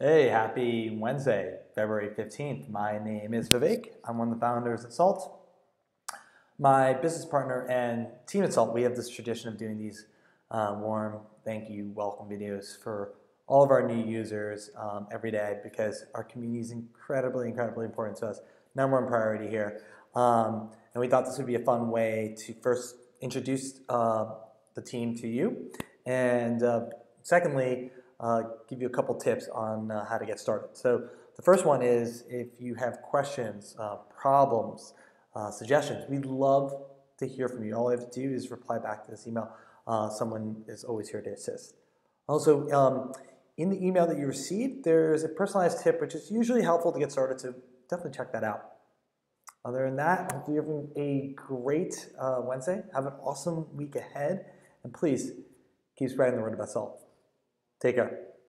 Hey, happy Wednesday, February 15th. My name is Vivek. I'm one of the founders at Salt. My business partner and team at Salt, we have this tradition of doing these uh, warm thank you, welcome videos for all of our new users um, every day because our community is incredibly, incredibly important to us. Number one priority here. Um, and we thought this would be a fun way to first introduce uh, the team to you. And uh, secondly, uh, give you a couple tips on uh, how to get started. So the first one is if you have questions, uh, problems, uh, suggestions, we'd love to hear from you. All you have to do is reply back to this email. Uh, someone is always here to assist. Also, um, in the email that you received, there's a personalized tip, which is usually helpful to get started, so definitely check that out. Other than that, hopefully you're having a great Wednesday. Have an awesome week ahead. And please keep spreading the word about salt. Take care.